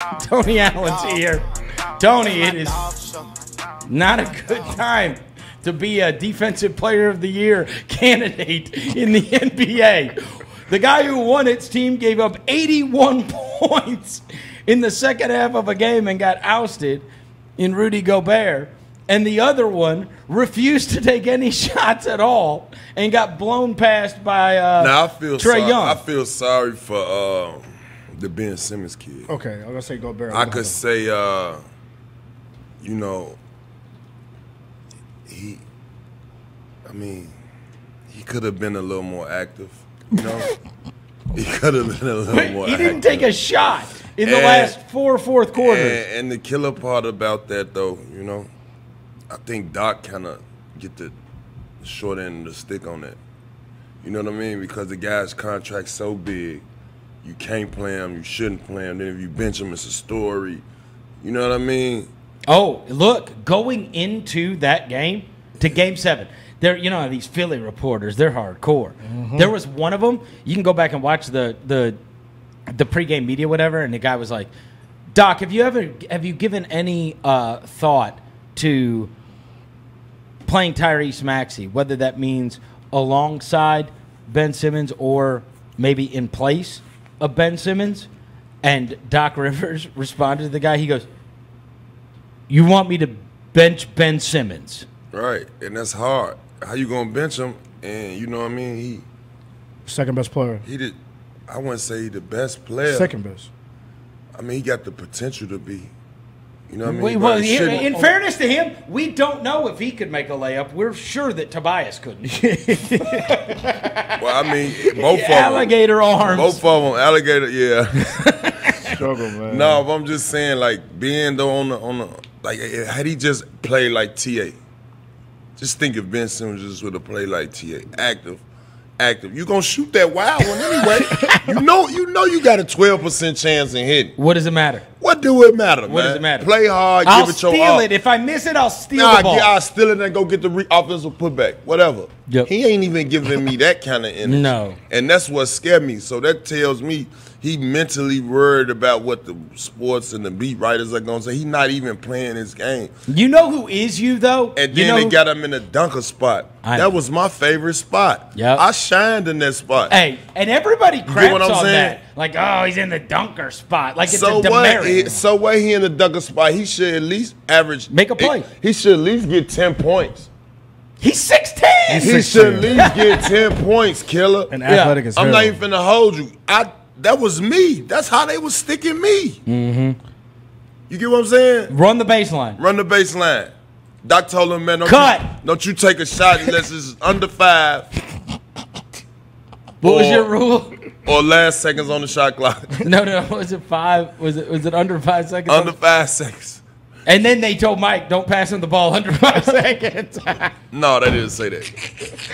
Tony Allen's here. Tony, it is not a good time to be a defensive player of the year candidate in the NBA. The guy who won its team gave up 81 points in the second half of a game and got ousted in Rudy Gobert. And the other one refused to take any shots at all and got blown past by uh, Now I feel Trae sorry, Young. I feel sorry for uh, the Ben Simmons kid. Okay, I'm gonna say Gobert. I could say, uh, you know, he. I mean, he could have been a little more active. You know, he could have been a little more. he didn't active. take a shot in the last four fourth quarters. And, and the killer part about that, though, you know, I think Doc kind of get the short end of the stick on that. You know what I mean? Because the guy's contract's so big, you can't play him, you shouldn't play him. Then if you bench him, it's a story. You know what I mean? Oh, look, going into that game to game seven, there, you know, these Philly reporters, they're hardcore. There was one of them, you can go back and watch the, the, the pregame media, whatever, and the guy was like, Doc, have you ever, have you given any uh, thought to playing Tyrese Maxey, whether that means alongside Ben Simmons or maybe in place of Ben Simmons? And Doc Rivers responded to the guy. He goes, "You want me to bench Ben Simmons?" Right. And that's hard. How you gonna bench him? And you know what I mean? He second best player. he did. I wouldn't say he the best player. Second best. I mean, he got the potential to be. You know what I mean? We- But well, he he- in fairness to him, we don't know if he could make a layup. We're sure that Tobias couldn't. well, I mean, both of them. Alligator arms. Both of them, alligator. Yeah. Struggle, man. no, but I'm just saying, like being though on the on the like, eh, had he just played like Ta, just think if Ben Simmons just would have played like Ta, active, active. You gonna shoot that wild one anyway? you know, you know, you got a 12 percent chance in hitting. What does it matter? What do it matter? What does it matter? Play hard, I'll give it your steal all. it. If I miss it, I'll steal Nah, the ball. yeah, I'll steal it and go get the re- offensive putback, whatever. Yep. He ain't even giving me that kind of energy. No. And that's what scared me. So that tells me he mentally worried about what the sports and the beat writers are going to say. He not even playing his game. You know who is you though? And you then know they who- got him in the dunker spot. I know. That was my favorite spot. Yeah, I shined in that spot. Hey, and everybody get craps what I'm on saying? that. Like, oh, he's in the dunker spot. Like it's so a what? demerit. He, so what? He in the dunker spot. He should at least average. Make a play. He, he should at least get ten points. He's sixteen. He should at least get ten points, killer. And athletic is. I'm not even finna hold you. I that was me. That's how they was sticking me. Mm-hmm. You get what I'm saying? Run the baseline. Run the baseline. Doc told him, man, don't Cut. You, don't you take a shot unless it's under five What was your rule? or last seconds on the shot clock. No, no. Was it five? Was it was it under five seconds? under five seconds. And then they told Mike, "Don't pass him the ball under five seconds." No, they didn't say that.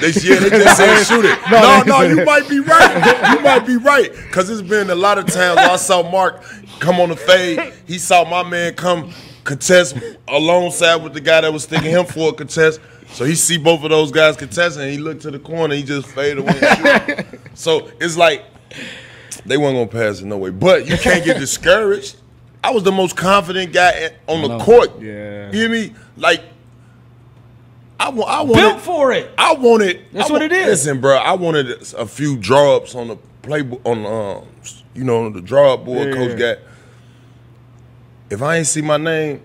They, yeah, they just said shoot it. No, they no, you that. might be right. You might be right. Because it's been a lot of times I saw Marc come on the fade. He saw my man come contest alongside with the guy that was sticking him for a contest. So he see both of those guys contesting, and he looked to the corner. He just faded away. So it's like they weren't gonna pass it no way. But you can't get discouraged. I was the most confident guy on the court. Yeah. You hear me? Like I want. I wanted. Built for it. I wanted. That's I what wa- it is. Listen, bro. I wanted a few draw ups on the play on um, you know, the draw up board Yeah. coach got. If I ain't see my name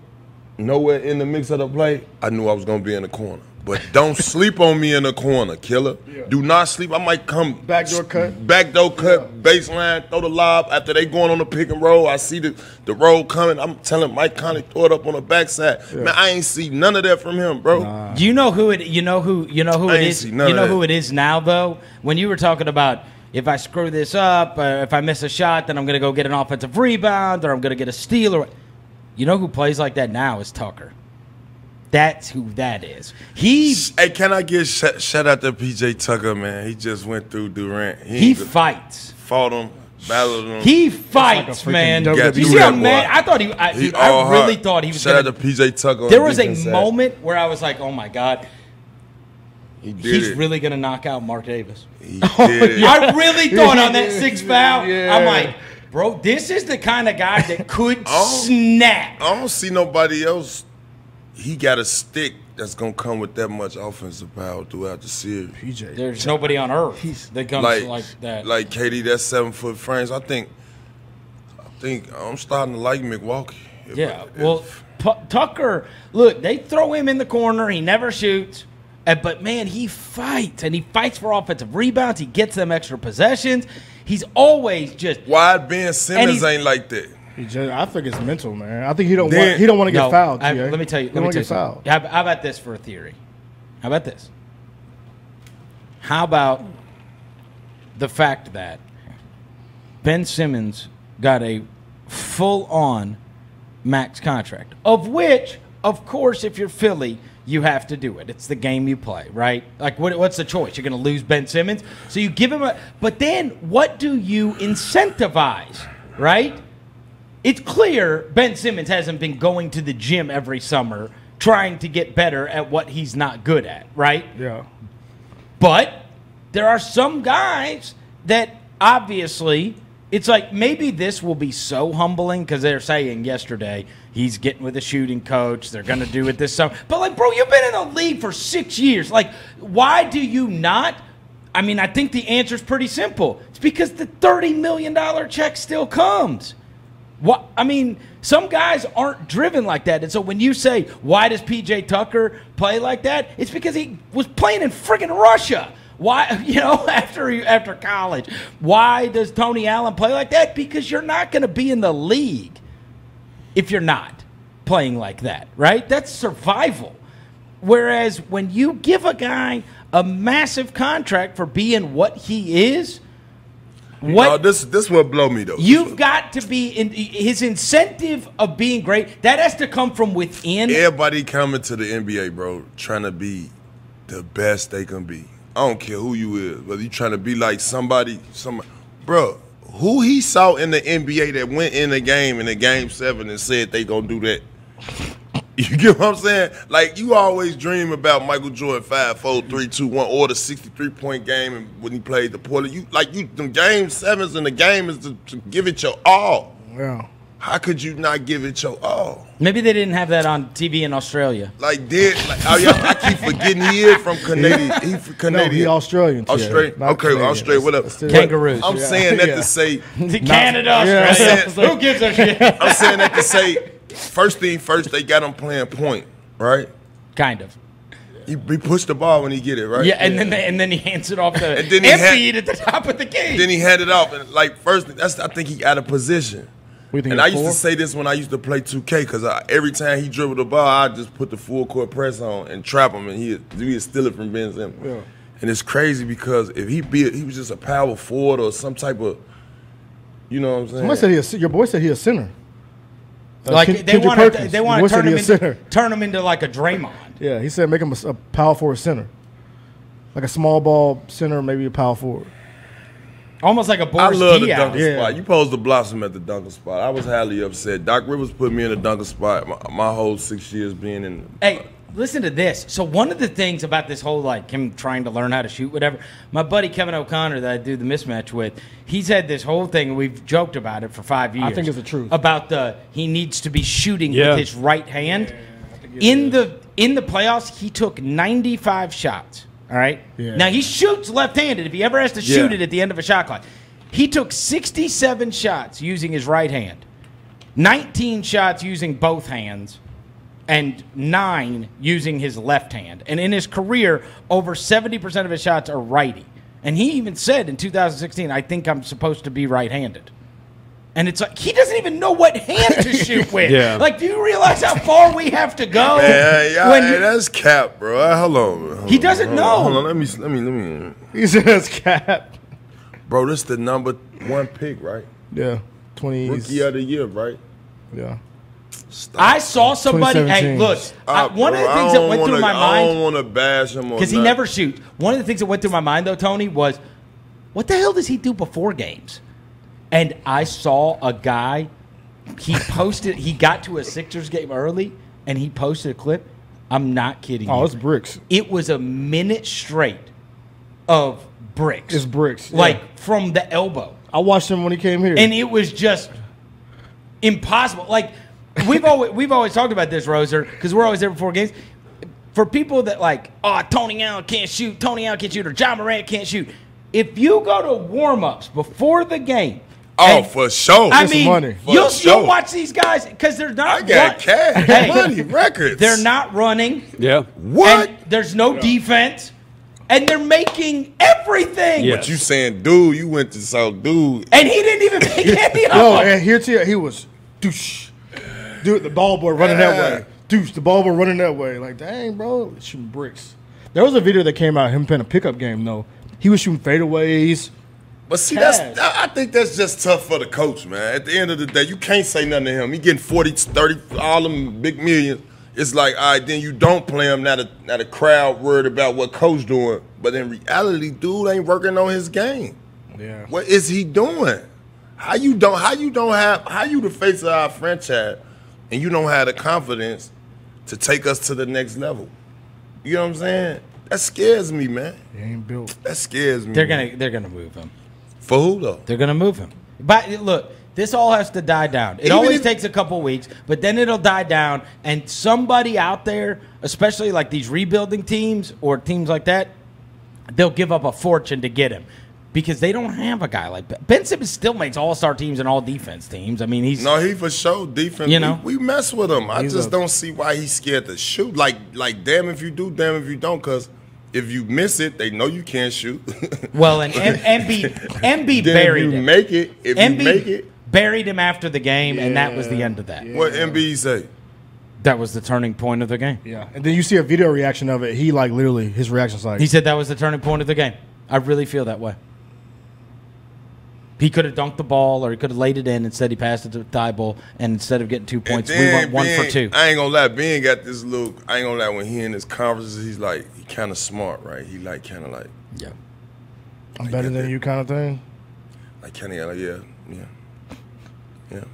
nowhere in the mix of the play, I knew I was gonna be in the corner. But don't sleep on me in the corner, killer. Do not sleep. I might come Backdoor cut. backdoor cut, baseline, throw the lob after they going on the pick and roll. I see the the roll coming. I'm telling Mike Conley throw it up on the backside. Man, I ain't see none of that from him, bro. Do you know who it? You know who? You know who I it ain't is. see You none of know that. who it is now, though. When you were talking about if I screw this up, uh, if I miss a shot, then I'm going to go get an offensive rebound, or I'm going to get a steal. Or you know who plays like that now is Tucker. That's who that is. He Hey, can I give sh- shout out to PJ Tucker, man? He just went through Durant. he ain't fights. fought him, battled him. He fights, freaking man. WWE you see how boy. mad? I thought he. I, He dude, I really heart. thought he was. Shout Gonna, out to PJ Tucker. there was a defense side. moment where I was like, "Oh my god, He did he's it. really gonna knock out Mark Davis." He did it. I really thought on that six foul. Yeah. I'm like, Bro, this is the kind of guy that could Oh. snap. I don't see nobody else. He got a stick that's gonna come with that much offensive power throughout the series. PJ. There's nobody on earth that comes Like, like, that. like KD, that's seven foot frames. I think, I think I'm starting to like Milwaukee. If- yeah. if- Well, P- Tucker, look, they throw him in the corner. He never shoots. But man, he fights and he fights for offensive rebounds. He gets them extra possessions. He's always just why Ben Simmons ain't like that? He just, I think it's mental, man. I think he don't Then- want he don't want to get No, fouled. I- let me tell you. He Let don't me wanna tell you get fouled. How, how about this for a theory? How about this? How about the fact that Ben Simmons got a full-on max contract, of which, of course, if you're Philly, you have to do it. It's the game you play, right? Like, what, what's the choice? You're going to lose Ben Simmons, so you give him a. But then, what do you incentivize, right? It's clear Ben Simmons hasn't been going to the gym every summer trying to get better at what he's not good at, right? Yeah. But there are some guys that obviously it's like maybe this will be so humbling because they're saying yesterday he's getting with a shooting coach. They're going to do it this summer. But like, bro, you've been in the league for six years. Like, why do you not? I mean, I think the answer is pretty simple. It's because the $30 million check still comes. What I mean, some guys aren't driven like that, and so when you say why does PJ Tucker play like that, it's because he was playing in friggin' Russia. Why, you know, after after college, why does Tony Allen play like that? Because you're not going to be in the league if you're not playing like that, right? That's survival. Whereas when you give a guy a massive contract for being what he is, what No, this this will blow me though. You've got to be in his incentive of being great. That has to come from within. Everybody coming to the NBA, bro, trying to be the best they can be. I don't care who you is, whether you trying to be like somebody, somebody, bro. Who he saw in the NBA that went in the game in the game seven and said they gonna do that? You get what I'm saying? Like you always dream about Michael Jordan five, four, mm-hmm. three, two, one, or the 63 point game and when he played the Portland. You like you the game sevens and the game is to, to give it your all. Yeah. How could you not give it your all? Maybe they didn't have that on TV in Australia. Like did like oh, yeah, I keep forgetting he is from Canadian. He from No, Canadian. he Australian. too. Australian. Not Okay, Canadian. Australia. What up? Kangaroos. I'm Yeah. saying that Yeah. to say Canada, Yeah. Australia. Who gives a shit? I'm saying that to say first thing first they got him playing point, right? kind of. He, he pushed the ball when he get it, right? Yeah, and then they, and then he hands it off to And then he Embiid had- at the top of the game. Then he had it off and like first that's I think he out of position. We think And I used four? to say this when I used to play 2K because every time he dribbled the ball, I just put the full court press on and trap him, and he he'd steal it from Ben Simmons. Yeah. And it's crazy because if he be he was just a power forward or some type of, you know what I'm saying? Somebody said he a, your boy said he a center. Uh, like Ken- they want to they want to turn he him into center. turn him into like a Draymond. Yeah, he said make him a, a power forward center, like a small ball center, maybe a power forward. Almost like a I Boris love the Diaw. dunker Yeah. spot. You supposed to blossom at the dunker spot. I was highly upset. Doc Rivers put me in the dunker spot my, my whole six years being in. Hey, listen to this. So one of the things about this whole like him trying to learn how to shoot, whatever. My buddy Kevin O'Connor that I do the mismatch with, he's had this whole thing. We've joked about it for five years. I think it's the truth. about the he needs to be shooting Yeah. with his right hand. in the in the playoffs, he took ninety five shots. All right. Yeah. Now he shoots left handed. If he ever has to shoot Yeah. it at the end of a shot clock, he took sixty seven shots using his right hand. 19 shots using both hands and nine using his left hand. And in his career, over 70% of his shots are righty. And he even said in 2016, I think I'm supposed to be right handed. And it's like, he doesn't even know what hand to shoot with. Yeah. Like, do you realize how far we have to go? Man, yeah, when hey, you- that's cap, bro. Uh, Hold on. hold He doesn't hold know. Hold on, let me, let me, let me. He says cap. Bro, this is the number one pick, right? Yeah, twenty. Rookie of the year, right? Yeah, I saw somebody, hey, 2017. look, I, Uh, one of the things that went through wanna- my I don't want to bash him because he nothing. never shoots. One of the things that went through my mind though, Tony, was what the hell does he do before games? And I saw a guy. He posted. he got to a Sixers game early, and he posted a clip. I'm not kidding. Oh, you. it's bricks. It was a minute straight of bricks. It's bricks. Like yeah. from the elbow. I watched him when he came here. and it was just impossible. Like we've always we've always talked about this, Roser, because we're always there before games. For people that like, oh, Tony Allen can't shoot, Tony Allen can't shoot, or Ja Morant can't shoot. If you go to warm ups before the game, Oh, and- for sure. I mean, money. You'll, sure. you'll watch these guys because they're not. I got run- cash, Hey, money, records. They're not running. Yeah. What? There's no defense, and they're making everything. Yeah. But you saying, dude, you went to South, dude. And he didn't even make any of no, them. and here to he was douche. Dude, the ball boy running that way. Douche, the ball boy running that way. Like, dang, bro, shooting bricks. There was a video that came out him playing a pickup game though. He was shooting fadeaways. But see, Cash. that's I think that's just tough for the coach, man. At the end of the day, you can't say nothing to him. He getting 40, 30, all them big millions. It's like, all right, then you don't play him. Not a not a crowd worried about what coach doing. But in reality, dude ain't working on his game. Yeah. What is he doing? How you don't how you don't have how you the face of our franchise and you don't have the confidence to take us to the next level? You know what I'm saying? That scares me, man. He ain't built. That scares me. They're man. gonna they're gonna move him. for who though? They're gonna move him. But look, this all has to die down. It Even always if- takes a couple weeks, but then it'll die down, and somebody out there, especially like these rebuilding teams or teams like that, they'll give up a fortune to get him. Because they don't have a guy like Ben. Ben Simmons still makes all star teams and all defense teams. I mean, he's No, he for sure defense. You know? we, we mess with him. I just a- don't see why he's scared to shoot. Like, like, damn if you do, damn if you don't. Cause if you miss it, they know you can't shoot. well, and M- Embiid Embiid then buried you him. make it, if Embiid you make it, buried him after the game, and that was the end of that. what Embiid say? That was the turning point of the game. Yeah. And then you see a video reaction of it. He like literally his reaction's like He said that was the turning point of the game. I really feel that way. He could have dunked the ball, or he could have laid it in. Instead, he passed it to Thybulle, and instead of getting two points, we then went one for two. I ain't gonna lie, Ben got this little. I ain't gonna lie. When he in his conferences, he's like he kind of smart, right? He like kind of like Yeah. I'm better than you kind of thing. like kind of like yeah, yeah, yeah.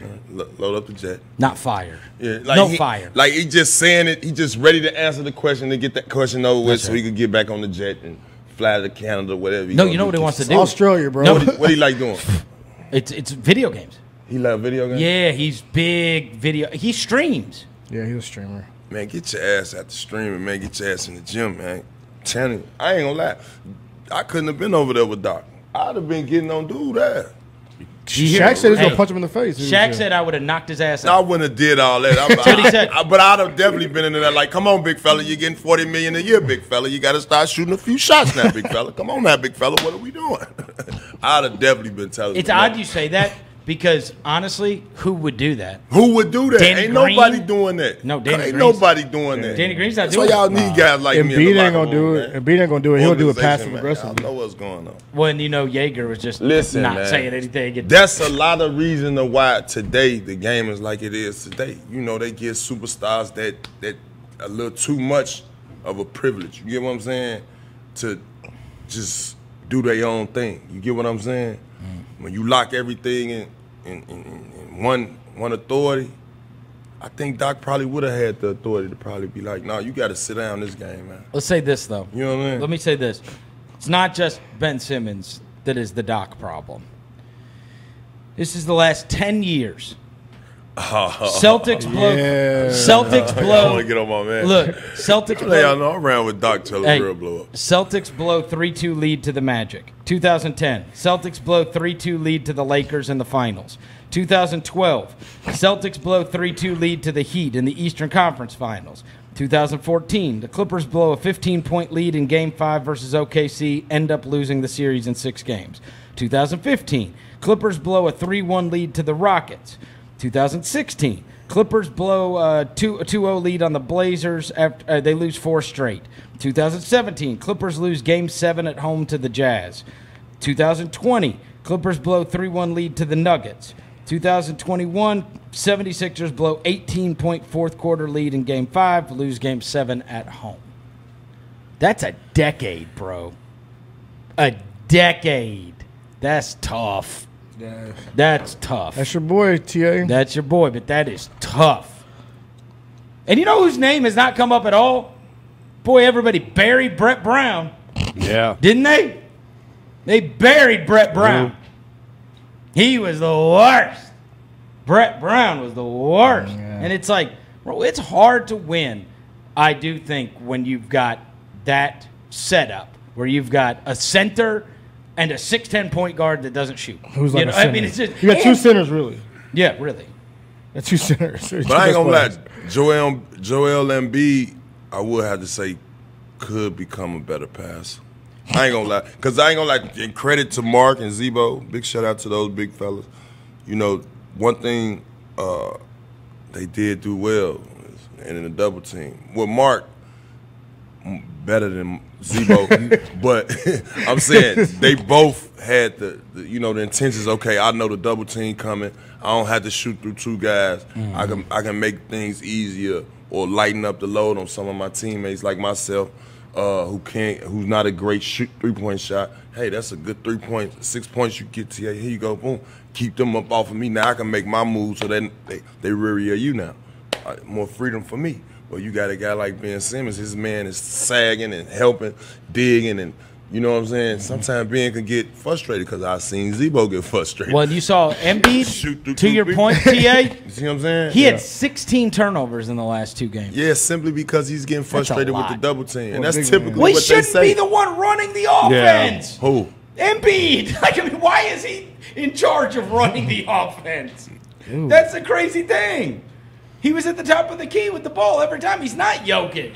yeah. Lo- Load up the jet. Not fired. Yeah, like no he, fire. Like he just saying it. He just ready to answer the question to get that question over with, That's so right. he could get back on the jet and fly to Canada, whatever. No, you know what he wants to do? Australia, bro. No, What he, what he like doing? It's it's video games. He love video games. Yeah, he's big video. He streams. yeah, he was a streamer. Man, get your ass out the streaming, man. Get your ass in the gym, man. Telling you, I ain't gonna lie. I couldn't have been over there with Doc. I'd have been getting on dude ass. You hear- Shaq said he's Hey, gonna punch him in the face. He Shaq there. said I would have knocked his ass out. I wouldn't have did all that. I, what he said. I- but I'd have definitely been in there like, come on, big fella, you're getting 40 million a year, big fella. You got to start shooting a few shots now, big fella. Come on now, big fella. What are we doing? I'd have definitely been telling It's odd that. you say that because honestly, who would do that? Who would do that? Danny ain't Green? nobody doing that. No, Danny Ain't Green's- nobody doing that. Danny Green's not That's doing why y'all it. need guys like And me. in the Embiid ain't gonna do it. man. Embiid ain't gonna do it. He'll do it passive man. aggressively. Y'all know what's going on. When you know Jaeger was just Listen, not man. saying anything. That's a lot of reason to why today the game is like it is today. You know, they give superstars that that a little too much of a privilege. You get what I'm saying? To just do their own thing. You get what I'm saying? When you lock everything in, in, in, in one one authority, I think Doc probably would have had the authority to probably be like, "No, you got to sit down this game, man." Let's say this though. You know what I mean? Let me say this. It's not just Ben Simmons that is the Doc problem. This is the last 10 years. Celtics blow. Yeah. Celtics I blow. want to get on my man. Look, Celtics let y'all blow. know I ran with Doc till the Hey, real blow up. Celtics blow 3 2 lead to the Magic. 2010. Celtics blow 3 2 lead to the Lakers in the finals. 2012. Celtics blow 3 2 lead to the Heat in the Eastern Conference finals. 2014. The Clippers blow a 15 point lead in Game 5 versus OKC, end up losing the series in six games. 2015. Clippers blow a 3 1 lead to the Rockets. 2016. Clippers blow uh, a 2-0 lead on the Blazers after uh, they lose four straight. 2017, Clippers lose Game 7 at home to the Jazz. 2020, Clippers blow 3-1 lead to the Nuggets. 2021, 76ers blow 18-point fourth quarter lead in Game 5, lose Game 7 at home. That's a decade, bro. A decade. That's tough. Yeah. That's tough. That's your boy, TA. That's your boy, but that is tough. And you know whose name has not come up at all? Boy, everybody buried Brett Brown, Yeah. didn't they? They buried Brett Brown. He was the worst. Brett Brown was the worst. Yeah. And it's like, bro, it's hard to win. I do think when you've got that setup where you've got a center and a 6'10 point guard that doesn't shoot. Who's You know, a center. I mean, it's just you got two centers really. Yeah, really. Got two centers. But I ain't gonna lie, Joel Joel Embiid, I would have to say, could become a better passer. I ain't gonna lie, cause I ain't gonna lie. And credit to Marc and Z-Bo. Big shout out to those big fellas. You know, one thing uh, they did do well, and in the double team with Marc, better than Z-Bo. but I'm saying they both had the, the, you know, the intentions. Okay, I know the double team coming. I don't have to shoot through two guys. I can I can make things easier or lighten up the load on some of my teammates like myself, uh, who can't, who's not a great shoot three point shot. Hey, that's a good three point, six points you get to. Here you go, boom. Keep them up off of me. Now I can make my move so then they they rear you now. Uh, more freedom for me. But you got a guy like Ben Simmons. His man is sagging and helping, digging, and you know what I'm saying. Sometimes Ben can get frustrated because I've seen Z-Bo get frustrated. Well, you saw Embiid, Shoot through to two your people. point, TA, you see what I'm saying? he yeah. had 16 turnovers in the last two games. yeah, simply because he's getting frustrated with the double team, Well, and that's typically man. Well, he what they shouldn't be the one running the offense. Who? Embiid. Like, I mean, why is he in charge of running the offense? That's the crazy thing. He was at the top of the key with the ball every time. He's not Jokic.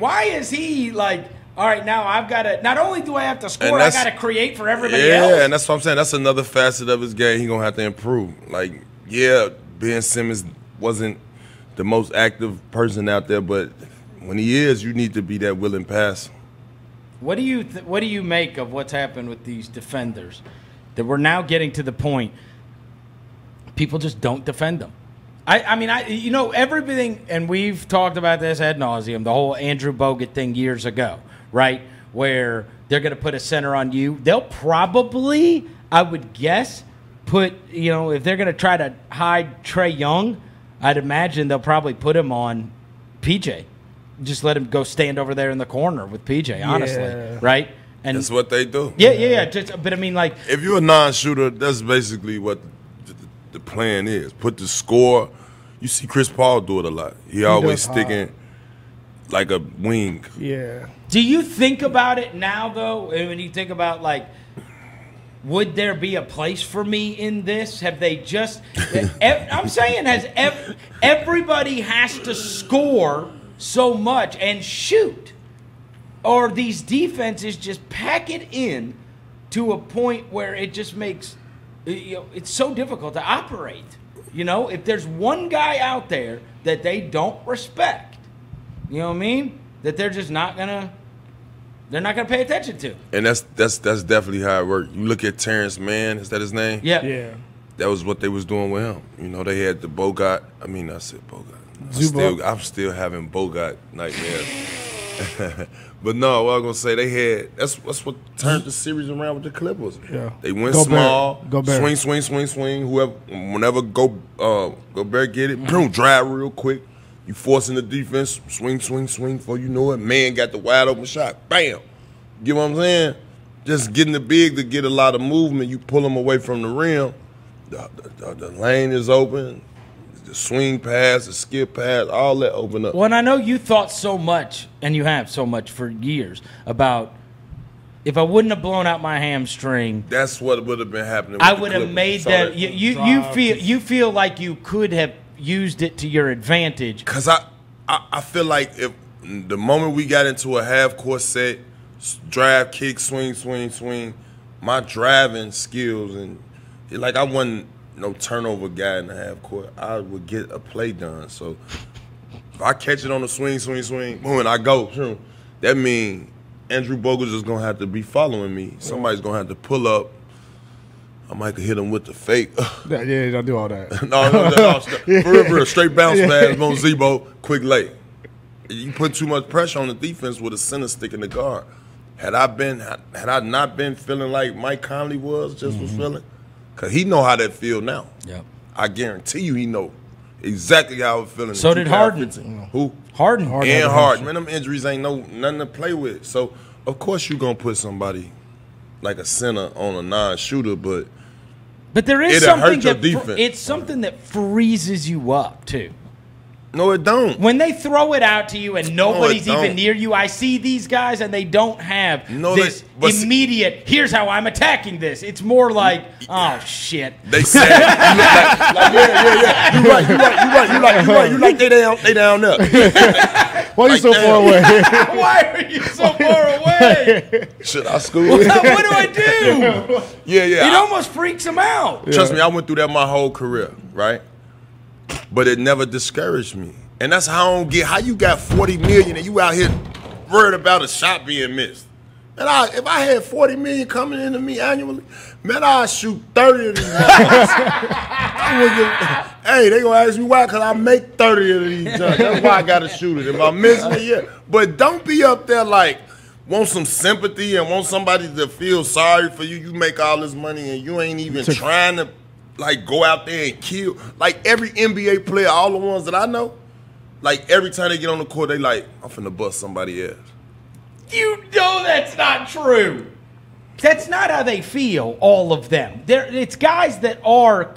Why is he like? All right, now I've got to. Not only do I have to score, I got to create for everybody Yeah, else. and that's what I'm saying. That's another facet of his game. He gonna have to improve. Like, yeah, Ben Simmons wasn't the most active person out there, but when he is, you need to be that willing pass. What do you th- What do you make of what's happened with these defenders? That we're now getting to the point. People just don't defend them. I, I mean, I you know everything, and we've talked about this ad nauseum. The whole Andrew Bogut thing years ago, right? Where they're going to put a center on you. They'll probably, I would guess, put you know if they're going to try to hide Trae Young, I'd imagine they'll probably put him on PJ. Just let him go stand over there in the corner with PJ. Honestly, Yeah. right? And That's what they do. yeah, yeah, yeah. Just, but I mean, like, If you're a non-shooter, that's basically what the, the plan is. Put the score. You see Chris Paul do it a lot. He, always does sticking like a wing. Yeah. do you think about it now, though? When you think about like, would there be a place for me in this? Have they just? ev- I'm saying, has ev- everybody has to score so much and shoot, or these defenses just pack it in to a point where it just makes you know, it's so difficult to operate. You know, if there's one guy out there that they don't respect, you know what I mean? That they're just not gonna, they're not gonna pay attention to. And that's that's that's definitely how it worked. You look at Terance Mann, is that his name? Yeah. Yeah. That was what they was doing with him. You know, they had the Bogart. I mean, I said Bogart. I'm still, I'm still having Bogart nightmares. but no, what I was gonna say they had that's that's what turned the series around with the Clippers. Yeah. They went Gobert. small, Gobert. swing, swing, swing, swing. Whoever, whenever go uh, Gobert get it, boom, drive real quick. You forcing the defense, swing, swing, swing. For you know it, man got the wide open shot, bam. You know what I'm saying? Just getting the big to get a lot of movement. You pull them away from the rim. The, the, the lane is open. The swing pass, the skip pass, all that open up. Well, and I know you thought so much, and you have so much for years about if I wouldn't have blown out my hamstring, That's what would have been happening. I would have made So that. You you, you feel you feel like you could have used it to your advantage. Cause I, I, I feel like if the moment we got into a half court set, drive, kick, swing, swing, swing, my driving skills and like I wasn't no turnover guy in the half court. I would get a play done. So if I catch it on the swing, swing, swing, boom, and I go, hmm, that mean Andrew Bogut's is gonna have to be following me. Somebody's gonna have to pull up. I might hit him with the fake. Yeah, yeah, don't do all that. No, no, no, no. For real, for real. Straight bounce pass, Mo Z-Bo, quick lay. You put too much pressure on the defense with a center stick in the guard. Had I been, had, had I not been feeling like Mike Conley was, just was mm-hmm. feeling, because he know how that feel now. Yep. I guarantee you, he know exactly how I was feeling. So did Harden. Who? Harden. Harden. and Harden. Man, them injuries ain't no nothing to play with. So of course you gonna put somebody like a center on a non-shooter, but But there is something your that fr- defense. it's something that freezes you up too. No, it don't. When they throw it out to you and nobody's don't. even near you, I see these guys and they don't have No, they- this but see- immediate. Here's how I'm attacking this. It's more like, oh shit. They said, you like, like, yeah, yeah, yeah. You right, you right, you right, you like, you right, you like they down, they down up. Why are you Like so that. far away? Why are you so far away? Should I school? what do I do? Yeah, yeah. It I- almost freaks them out. Trust me, I went through that my whole career, right? But it never discouraged me. And that's how I don't get how you got 40 million and you out here worried about a shot being missed. Man, I, if I had 40 million coming into me annually, man, I'd shoot 30 of these motherfuckers. I wouldn't give- hey, they gonna ask me why, cause I make 30 of these. That's why I gotta shoot it. If I miss it, yeah. But don't be up there like want some sympathy and want somebody to feel sorry for you. You make all this money and you ain't even trying to like go out there and kill. Like every NBA player, all the ones that I know, like every time they get on the court, they like, I'm finna bust somebody else. You know that's not true. That's not how they feel, all of them. There, it's guys that are.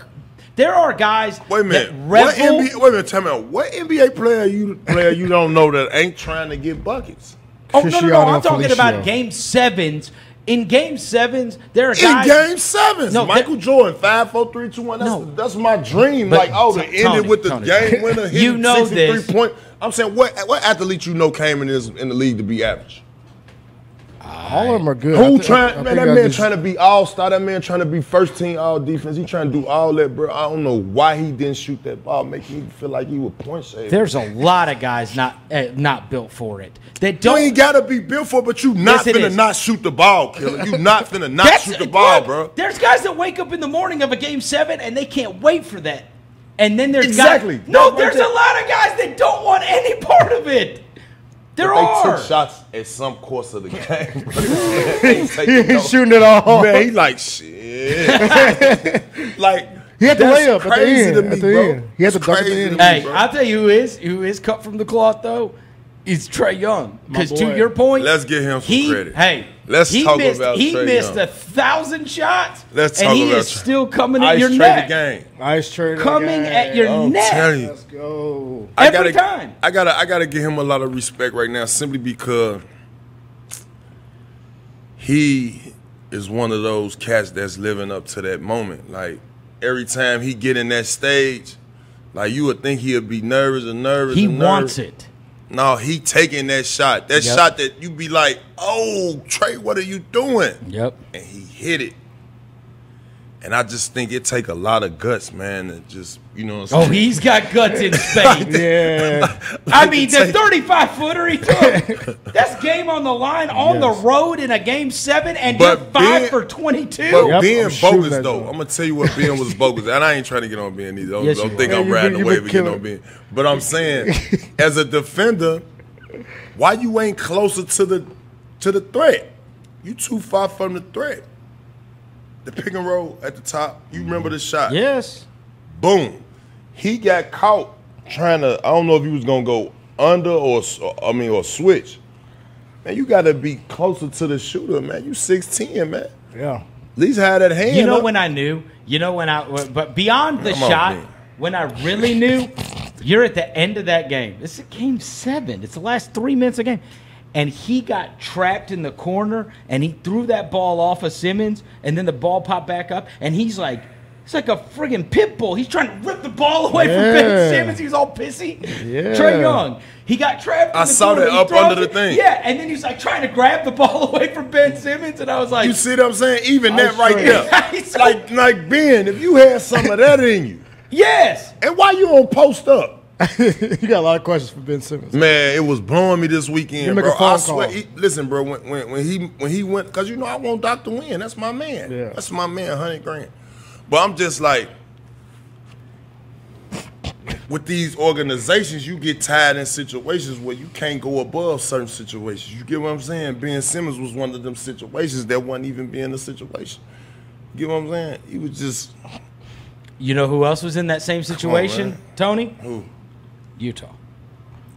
There are guys Wait a minute. that What. NBA, wait a minute. Tell me, what NBA player you player you don't know that ain't trying to get buckets? oh no, no, no! I'm talking Felicio. about game sevens. In game sevens, there are guys. In game sevens, No, Michael that- Jordan, five, four, three, two, one. That's, No. that's my dream. But like, oh, to T- end it with the Tony. game winner. hitting You know 63 this. Point. I'm saying, what what athlete you know came in this in the league to be average? All of them are good. Who thi- trying? I man, that I man just- trying to be all star. That man trying to be first team all defense. He trying to do all that, bro. I don't know why he didn't shoot that ball, making me feel like he was point saver. There's a lot of guys not uh, not built for it. That don't. ain't gotta be built for, it, but you not Yes, it finna is. not shoot the ball, killer. You not finna not That's- shoot the ball, look, bro. There's guys that wake up in the morning of a game seven and they can't wait for that. And then there's Exactly. guys. No, right there's there. a lot of guys that don't want any part of it. There They are. took shots at some course of the game. bro. They ain't taking He no- shooting it all. Man, he like shit. like He had the that's layup at the end, to me, at the bro. end. He had That's the dunk at the end. Hey. I'll tell you who is who is cut from the cloth though. Is Trae Young because to your point, Let's give him some he, credit. Hey, Let's he talk missed, about He Trae missed Young. a thousand shots, Let's and he about is Trae. still coming Ice at your trade neck, the game. Ice Trae coming at your I'm neck. telling you. Let's go. I Every gotta, time. I gotta, I gotta give him a lot of respect right now, simply because he is one of those cats that's living up to that moment. Like every time he get in that stage, like you would think he'd be nervous and nervous. He and nervous. wants it. No, he taking that shot. That Yep. shot that you be like, "Oh, Trae, what are you doing?" Yep. And he hit it. And I just think it take a lot of guts, man, to just you know. What I'm Oh, he's got guts in spades. Yeah. I mean, the 35 footer he took. That's game on the line on Yes. the road in a game seven, and But you're five Ben- for 22. But Yep, being I'm bogus that though, joint. I'm gonna tell you what Ben was bogus, and I ain't trying to get on Ben either. Don't, Yes, don't think are. I'm you riding been- the wave been of getting on killing. Ben. But I'm saying, as a defender, why you ain't closer to the to the threat? You too far from the threat. The pick and roll at the top. You remember the shot? yes. Boom. He got caught trying to. I don't know if he was gonna go under or I mean or switch. Man, you gotta be closer to the shooter, man. You sixteen, man. Yeah. At least have that hand. You know up. when I knew? You know when I, but beyond the Come shot, man. when I really knew, you're at the end of that game. This is game seven. It's the last three minutes of the game. And he got trapped in the corner and he threw that ball off of Simmons and then the ball popped back up and he's like, it's like a friggin' pit bull. He's trying to rip the ball away from Ben Simmons. He was all pissy. Yeah. Trae Young. He got trapped. in I the saw corner. that He up throws under the thing. Yeah, and then he's like trying to grab the ball away from Ben Simmons, and I was like, You see what I'm saying? Even that I'm right there. He's like like Ben, if you had some of that in you, yes. and why you on post up? you got a lot of questions for Ben Simmons. Man, it was blowing me this weekend, You make bro. a phone I swear. call. He, listen, bro. When, when when he when he went, cause you know I want Doctor Win. That's my man. Yeah. That's my man, hundred grand. But I'm just like, with these organizations, you get tied in situations where you can't go above certain situations. You get what I'm saying? Ben Simmons was one of them situations that wasn't even being a situation. You get what I'm saying? He was just You know who else was in that same situation, man. Tony? who Utah.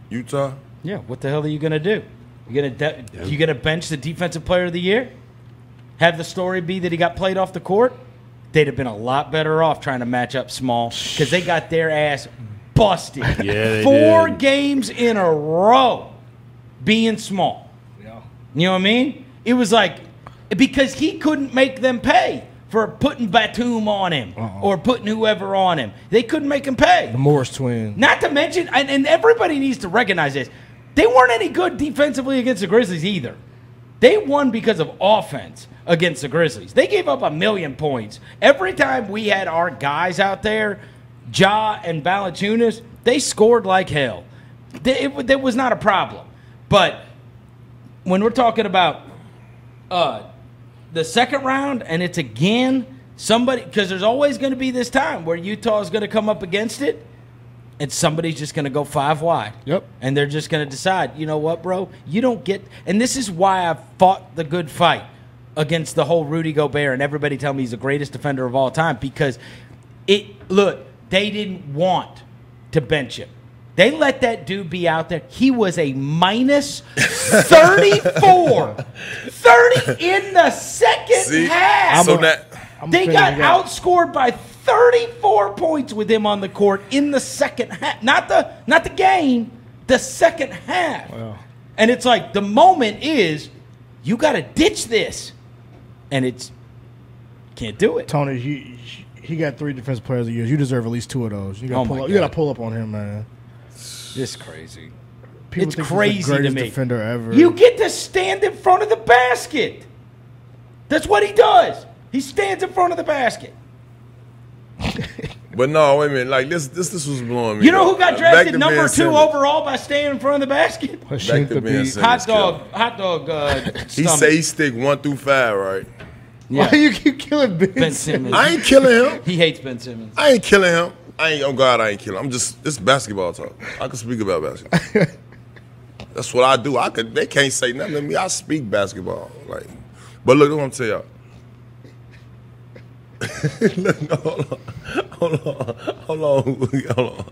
Utah. Yeah. What the hell are you gonna do? You gonna de- you gonna bench the defensive player of the year? Have the story be that he got played off the court? they'd have been a lot better off trying to match up small because they got their ass busted. Yeah, Four did. games in a row being small. Yeah. You know what I mean? It was like because he couldn't make them pay for putting Batum on him Uh-uh. or putting whoever on him. They couldn't make him pay. The Morris twins. Not to mention, and, and everybody needs to recognize this, they weren't any good defensively against the Grizzlies either. They won because of offense against the Grizzlies. They gave up a million points. Every time we had our guys out there, Ja and Valanciunas, they scored like hell. They- It, it was not a problem. But when we're talking about uh, the second round and it's again somebody, because there's always going to be this time where Utah is going to come up against it and somebody's just going to go five wide. Yep. And they're just going to decide, you know what, bro? You don't get. And this is why I fought the good fight against the whole Rudy Gobert and everybody tell me he's the greatest defender of all time because it. Look, they didn't want to bench him. They let that dude be out there. He was a minus 34. 30 in the second See, half. so that I'm They got outscored by 34 points with him on the court in the second half. Not the not the game, the second half. Wow. And it's like the moment is you got to ditch this. And it's can't do it. Tony, he, he got three defensive players of the year. You deserve at least two of those. You got Oh to pull up, you got to pull up on him, man. It's crazy. People it's think he's the crazy to greatest me. defender ever. You get to stand in front of the basket. That's what he does. He stands in front of the basket. But no, wait a minute. Like this, this, this was blowing me. You know who got Back drafted to number two Simmons. overall by standing in front of the basket? Back to Ben Simmons. Hot killer. dog, hot dog. Uh, He say he stick one through five, right? Yeah. Why you keep killing Ben, Ben Simmons? Simmons. I ain't killing him. He hates Ben Simmons. I ain't killing him. I ain't. Oh God, I ain't killing. I'm just. This basketball talk. I can speak about basketball. That's what I do. I could. They can't say nothing to me. I speak basketball. Like, but look, what I'm tell y'all. no, hold on, hold on, hold on, hold on,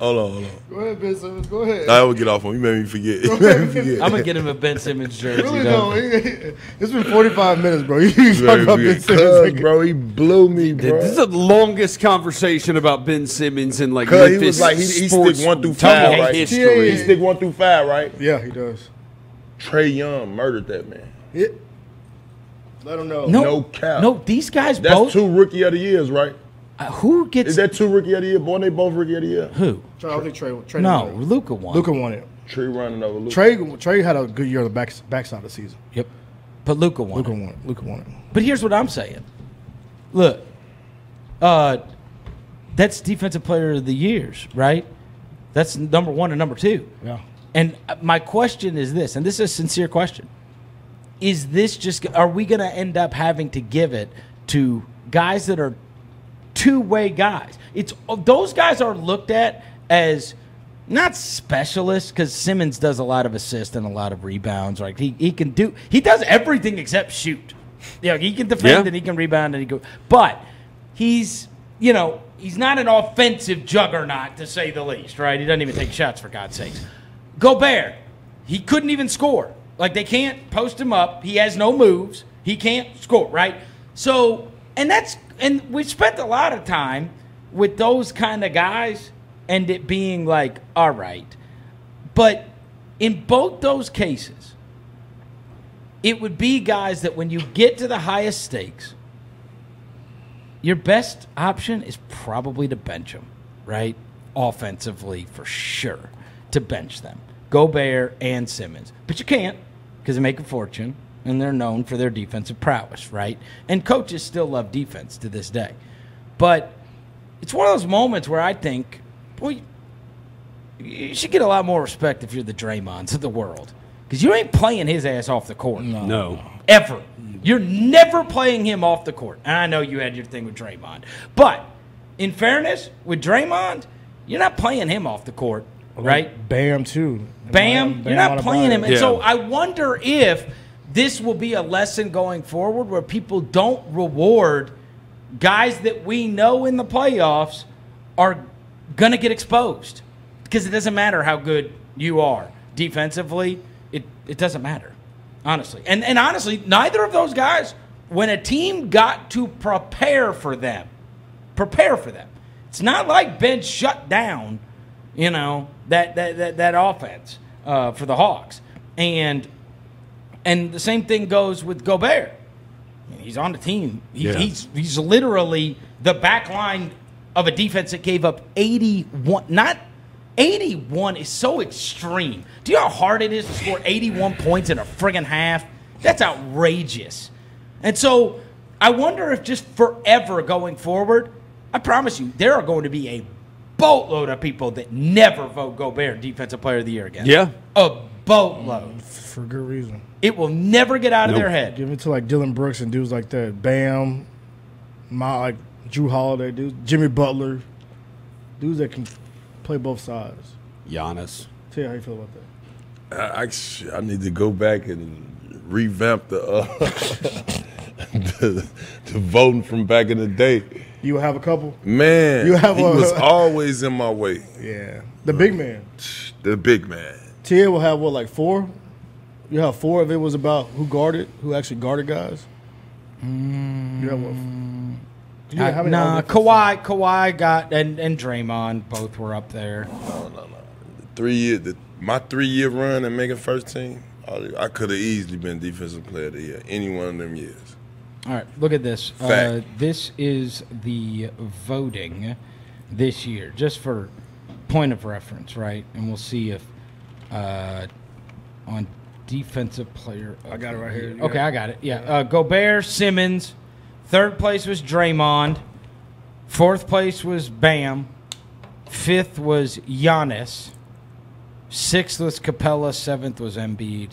hold on, hold on. Go ahead, Ben Simmons. Go ahead. I will get off on you. Made me forget. You made me forget. I'm gonna get him a Ben Simmons jersey. really though. though, he- it's been 45 minutes, bro. You You talking about Ben. Simmons? Like- bro, he blew me, bro. This is the longest conversation about Ben Simmons in like Cuz he was like he, he sports stick one through Tony five, hates right? history. He stick one through five, right? Yeah, he does. Trae Young murdered that man. Yeah. Let him know. No, No cap. No, these guys That's both. two rookie of the years, right? Uh, who gets Is that two rookie of the year? Boy, they both rookie of the year. who? Trae, I don't think Trae. Trae No, didn't win it. Luka won. Luka won it. Trae running over Luke. Trae Trae had a good year on the back backside of the season. Yep. But Luka won. Luka won it. Luka won it. But here's what I'm saying. Look, uh, that's defensive player of the years, right? That's number one and number two. Yeah. And uh, my question is this, and this is a sincere question: Is this just? Are we going to end up having to give it to guys that are two-way guys? It's those guys are looked at as not specialists because Simmons does a lot of assists and a lot of rebounds. Like he, he can do, he does everything except shoot. Yeah, he can defend Yeah. and he can rebound and he go, but he's you know he's not an offensive juggernaut to say the least, right? He doesn't even take shots for God's sakes. Gobert, he couldn't even score. Like they can't post him up. He has no moves. He can't score, right? So, and that's and we spent a lot of time with those kind of guys and it being like, all right. But in both those cases, it would be guys that when you get to the highest stakes, your best option is probably to bench them, right? Offensively, for sure, to bench them. Gobert and Simmons. But you can't because they make a fortune and they're known for their defensive prowess, right? And coaches still love defense to this day. But it's one of those moments where I think, boy, you should get a lot more respect if you're the Draymonds of the world. Because you ain't playing his ass off the court No. no. ever. You're never playing him off the court. And I know you had your thing with Draymond. But in fairness, with Draymond, you're not playing him off the court, right? Bam too. Bam, you're not playing him. And Yeah. so I wonder if this will be a lesson going forward where people don't reward guys that we know in the playoffs are going to get exposed. Because it doesn't matter how good you are defensively, it, it doesn't matter, honestly. And, and honestly, neither of those guys when a team got to prepare for them, prepare for them. It's not like Ben shut down, you know, that that that, that offense uh, for the Hawks, and and the same thing goes with Gobert. I mean, He's on the team. He, Yeah. He's he's literally the back line of a defense that gave up 81. Not 81 is so extreme. Do you know how hard it is to score 81 points in a friggin' half? That's outrageous. And so I wonder if just forever going forward, I promise you, there are going to be a boatload of people that never vote Gobert Defensive Player of the Year again. Yeah. A boatload. for good reason. It will never get out of their head. Give it to like Dillon Brooks and dudes like that. Bam, my like Jrue Holiday, dudes, Jimmy Butler, dudes that can play both sides. Giannis. Tell you how you feel about that. I, I, I need to go back and revamp the, uh, the the voting from back in the day. You have a couple. Man, You have he a- was always in my way. Yeah, the big man. The big man. Tia will have what like four. You have four if it was about who guarded, who actually guarded guys. You have what? Do you have how many nah, all-defense? Kawhi, Kawhi got and and Draymond both were up there. No, no, no. Three year, the, my three year run and making first team, I, I could have easily been defensive player of the year any one of them years. All right, look at this. Uh, this is the voting this year, just for point of reference, right? And we'll see if uh, on defensive player. I got it right here. Okay, got I got it. Yeah, uh, Gobert, Simmons. Third place was Draymond. Fourth place was Bam. Fifth was Giannis. Sixth was Capela. Seventh was Embiid.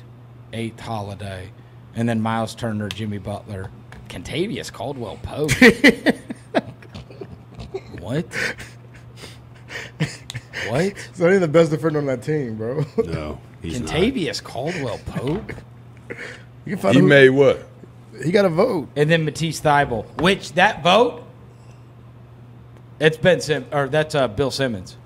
Eighth, Holiday. And then Miles Turner, Jimmy Butler, Kentavious Caldwell Pope. what? What? So he's the best defender on that team, bro. No, he's not. Kentavious Caldwell Pope? you can find He who- made what? He got a vote. And then Matisse Thybulle, which that vote, it's Ben Sim or that's uh, Bill Simmons.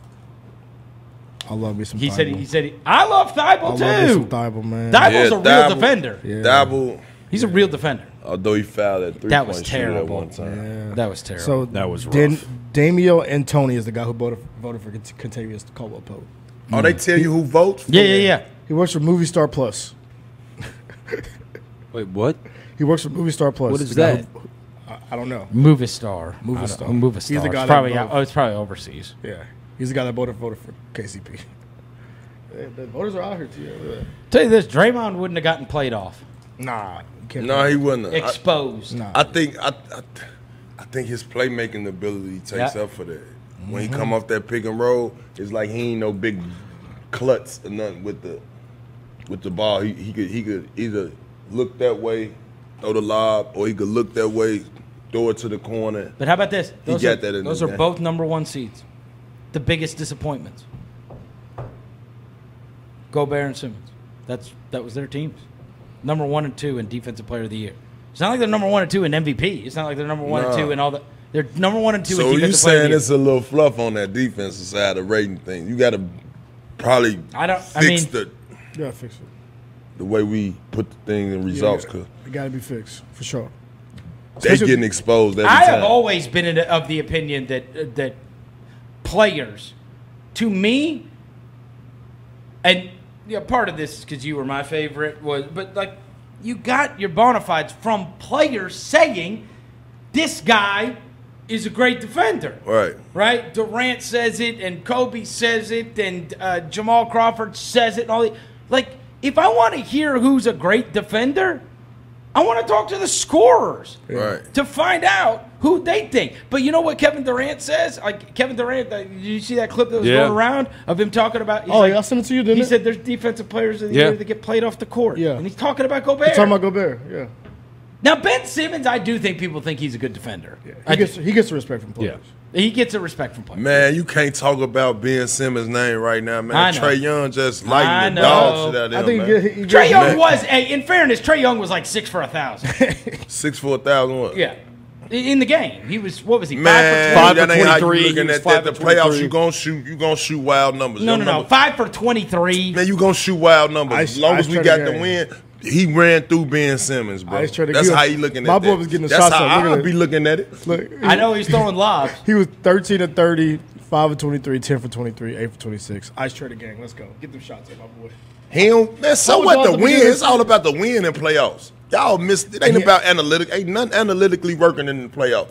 I love me some. He said he, he said he, I love I Thybulle love me some too. Thibault, man. Thybulle's Yeah, a real Thibault. defender. Yeah. Dabble, He's a real defender. although he fouled at three That was point shooter at terrible. one time. Yeah. That was terrible. So That was Dan- rough. Damio and Tony is the guy who voted, voted for Cont- Kentavious Caldwell Pope. Oh, they tell you who votes? for yeah, yeah, them? yeah. He works for Movistar Plus. Wait, what? He works for Movistar Plus. What is that? who- I, I don't know. Movie star. Movie Star. don't- star. He's the guy It's that probably voted. oh, it's probably overseas. Yeah, he's the guy that voted voted for KCP. The voters are out here too. Look. Tell you this, Draymond wouldn't have gotten played off, Nah, you can't. No, he wouldn't. I, exposed. Nah. I think I, I, I think his playmaking ability takes Yeah. up for that. When he mm-hmm. come off that pick and roll, it's like he ain't no big klutz or nothing with the with the ball. He, he could he could either look that way, throw the lob, or he could look that way, throw it to the corner. But how about this? He Those got are, that in those are game. both number one seeds. The biggest disappointments. Gobert and Simmons. That's that was their teams. Number one and two in defensive player of the year. It's not like they're number one or two in MVP. It's not like they're number one and Nah. two in all the. They're number one and two So in you defensive player of saying the it's a little fluff on that defensive side of rating thing? You got to probably I don't- I fix mean- the You gotta fix it. the way we put the thing in results Yeah, because it gotta be fixed for sure. they Especially- getting exposed every I time. have always been in, of the opinion that uh, that players, to me, and yeah, part of this is because you were my favorite was, but like you got your bona fides from players saying this guy is a great defender. right. Right? Durant says it, and Kobe says it, and uh, Jamal Crawford says it, and all the like. If I want to hear who's a great defender, I want to talk to the scorers Right. to find out who they think. But you know what Kevin Durant says? Like Kevin Durant, uh, did you see that clip that was Yeah. going around of him talking about? Oh, like- yeah, I sent it to you, didn't He it? said there's defensive players of the Yeah. year that get played off the court. Yeah. and he's talking about Gobert. You're talking about Gobert, yeah. Now Ben Simmons, I do think people think he's a good defender. I He do. gets he gets the respect from players. Yeah. he gets a respect from players. Man, you can't talk about Ben Simmons' name right now, man. Trae Young just I lighting the know. dog shit out of I him, think he man. get, he Trae Young Man. was, hey, in fairness, Trae Young was like six for a thousand. Six for a thousand what? yeah, in the game, he was. What was he? Man, five for Five that for ain't how you 23, looking he was at five that. The playoffs, you gonna shoot, you gonna shoot wild numbers. No, Your no, no, five for twenty-three. Man, you gonna shoot wild numbers. Ice- as long ice as we got the the win, he ran through Ben Simmons, bro. Ice That's he how he looking at my that. boy was getting the That's shots how up. Look at I'll be looking at it. Look, I know he's throwing lobs. He was 13 to 30, 5 of 23, 10 for 23, 8 for 26. Ice Trader gang, let's go. Get them shots up, my boy. Him, man. So What was what? The the win. It's all about the win in playoffs. Y'all missed. It ain't Yeah. about analytic. Ain't nothing analytically working in the playoffs,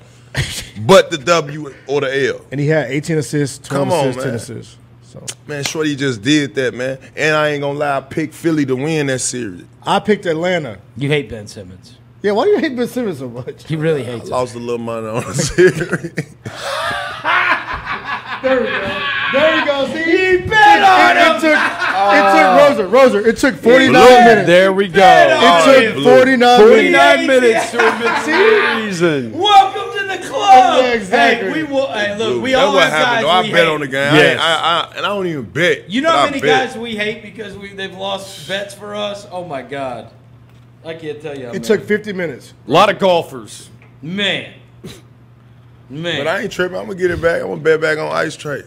but the W or the L. And he had 18 assists, 12 Come on, assists, 10 assists. So Man, Shorty just did that, man. And I ain't gonna lie, I picked Philly to win that series. I picked Atlanta. You hate Ben Simmons. Yeah, why do you hate Ben Simmons so much? Oh, He really hates him. Lost a little money on the series. There we go. There we go. See, he bet on it, it took it took oh. Roser. Roser. It took 49 Look, minutes. There we go. It Oh, took blew. 49 49 minutes. minutes to a mid-season. Welcome to the club. Yeah, exactly. Hey, we will. Hey, look, we all have happened. guys though. I bet hate. on the game. Yes. I, I, I, and I don't even bet. You know how many guys we hate because we they've lost bets for us? Oh my god, I can't tell you. How It many. took 50 minutes. A lot of golfers. man, man. But I ain't tripping. I'm gonna get it back. I'm gonna bet back on Ice Trae.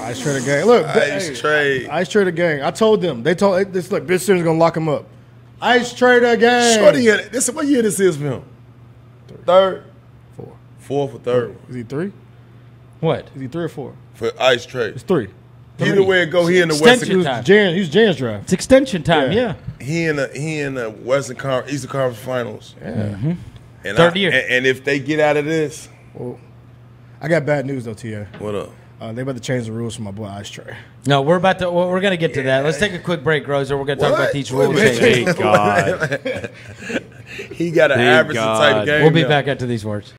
Ice Trader gang. Look, Ice hey, Trade. Ice Trader gang. I told them. They told this. Look, Ben Simmons gonna lock him up. Ice Trader gang. Shorty, had- this what year this is for him? Third, Four. Fourth or third Is he three? what? Is he three or four? for Ice Trae. It's three. Either way it go, he in the Extension He Western. was time. Jan. He was Jan's draft. It's extension time. Yeah. Yeah. He in the he in the Western Conference, Eastern Conference Finals. Yeah. And Third I- year. And, and if they get out of this, Well, I got bad news though, Ta. what up? Uh, they about to change the rules for my boy Ice Trae. No, we're about to. Well, we're gonna get to that. Let's take a quick break, Roser. We're gonna talk What? about these Wait a rules. minute. changes. Thank God. He got an Thank average God. type game. We'll be now. back after these words.